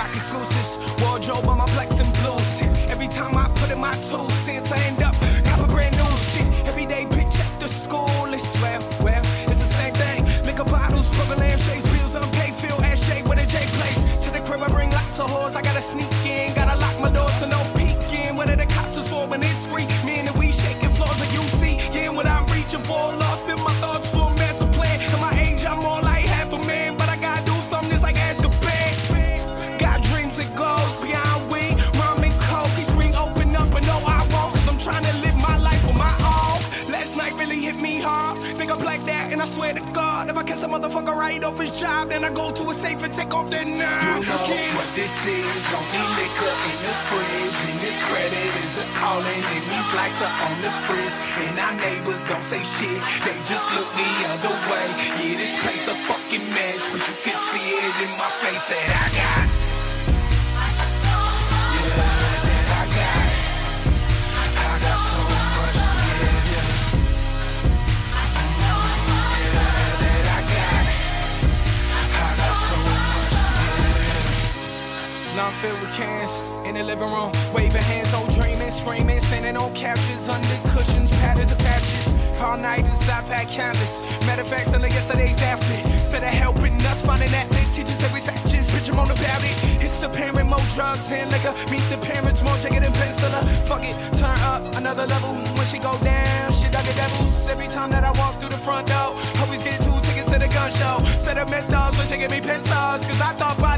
rock exclusives. Wardrobe on my flex and blues. Tip. Every time I put in my tools, since I end up got a brand new shit. Every day bitch at the school. It's well, well, it's the same thing. Liquor bottles, rubber lamb shakes, on unpaid, feel ass Jay with a J place. To the crib, I bring lots of whores. I gotta sneak in, gotta lock my doors so no And I swear to God, if I catch a motherfucker right off his job, then I go to a safe and take off that You know what this is Only liquor in the fridge And the credit is a calling And these lights are on the fritz And our neighbors don't say shit They just look the other way. Yeah, this place a fucking mess But you can see it in my face that I got I'm filled with cans in the living room, waving hands, oh dreaming, screaming, sending on couches, under cushions, patterns and patches. All nighters, I've had countless. Matter of fact, selling yesterday's athlete. Instead of helping us, finding athlete teachers every section, bitch, I'm on about it. It's apparent, more drugs and liquor. Meet the parents, more jagged and penciler. Fuck it, turn up another level. When she go down, shit, I get devils. Every time that I walk through the front door, always get two tickets to the gun show. Set up menthols, when she give me pencils. Cause I thought by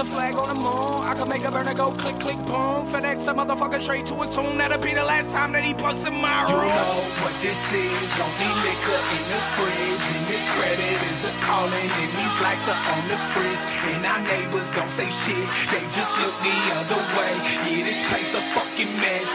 a flag on the moon. I can make a burner go click, click, boom. FedEx a motherfucker straight to his home. That'll be the last time that he busts in my You know what this is. Only liquor in the fridge. And the credit is a calling. And these lights are on the fritz And our neighbors don't say shit. They just look the other way. Yeah, this place a fucking mess